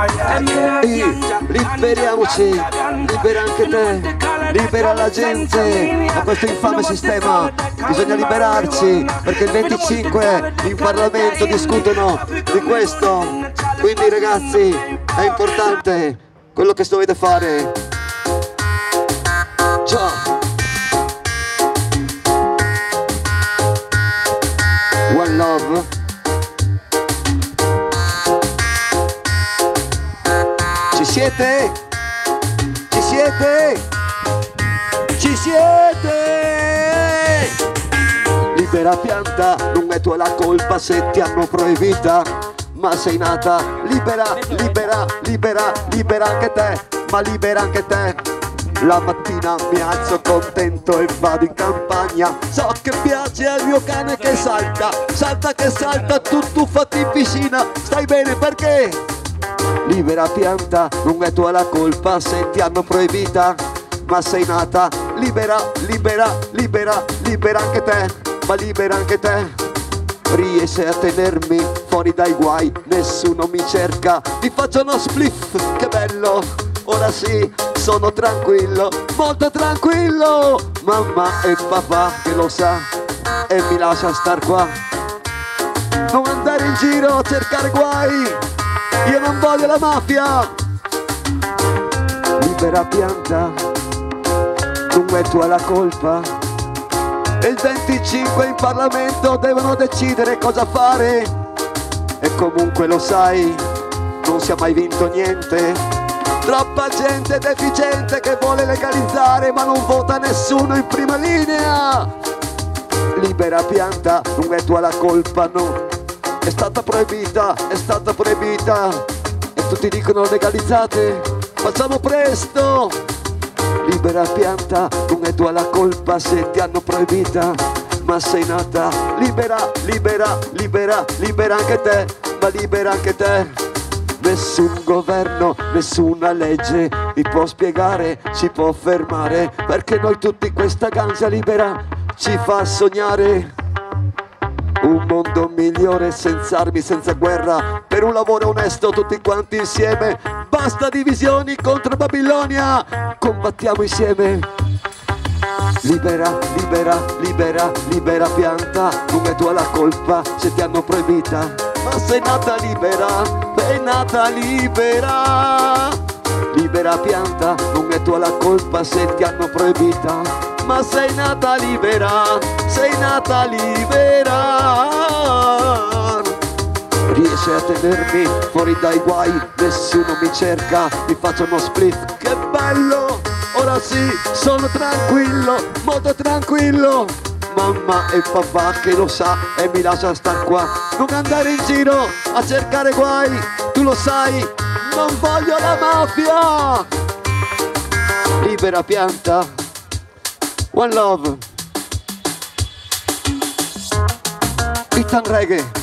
Ehi, liberiamoci, libera anche te, libera la gente da questo infame sistema. Bisogna liberarci perché il 25 in Parlamento discutono di questo. Quindi ragazzi, è importante quello che dovete fare. Ciao. One love. Siete? Ci siete? Ci siete? Libera pianta, non tua la colpa se ti hanno proibita Ma sei nata libera, libera, libera, libera anche te Ma libera anche te la mattina mi alzo contento e vado in campagna So che piace al mio cane che salta Salta che salta, tu tuffati in piscina Stai bene perché? Libera pianta, non è tua la colpa se ti hanno proibita Ma sei nata. Libera, libera, libera, libera anche te Ma libera anche te. Riesci a tenermi fuori dai guai, nessuno mi cerca. Mi faccio uno spliff, che bello Ora sì, sono tranquillo, molto tranquillo. Mamma e papà che lo sa e mi lascia star qua. Non andare in giro a cercare guai Io non voglio la mafia Libera pianta Non è tua la colpa E il 25 in Parlamento devono decidere cosa fare E comunque lo sai Non si è mai vinto niente Troppa gente deficiente che vuole legalizzare ma non vota nessuno in prima linea. Libera pianta, non è tua la colpa, no. È stata proibita, è stata proibita. E tutti dicono legalizzate, facciamo presto. Libera pianta, non è tua la colpa se ti hanno proibita. Ma sei nata libera, libera, libera, libera anche te, ma libera anche te. Nessun governo, nessuna legge mi può spiegare, ci può fermare, perché noi tutti questa ganza libera ci fa sognare. Un mondo migliore senza armi, senza guerra, per un lavoro onesto tutti quanti insieme. Basta divisioni contro Babilonia, combattiamo insieme. Libera, libera, libera, libera pianta, è tua la colpa se ti hanno proibita ma sei nata libera, sei nata libera. Libera pianta, non è tua la colpa se ti hanno proibita, ma sei nata libera, sei nata libera. Riesci a tenermi fuori dai guai, nessuno mi cerca, mi faccio uno split, che bello! Ora sì, sono tranquillo, molto tranquillo mamma e papà che lo sa e mi lascia star qua non andare in giro a cercare guai tu lo sai non voglio la mafia libera pianta one love. Itan reggae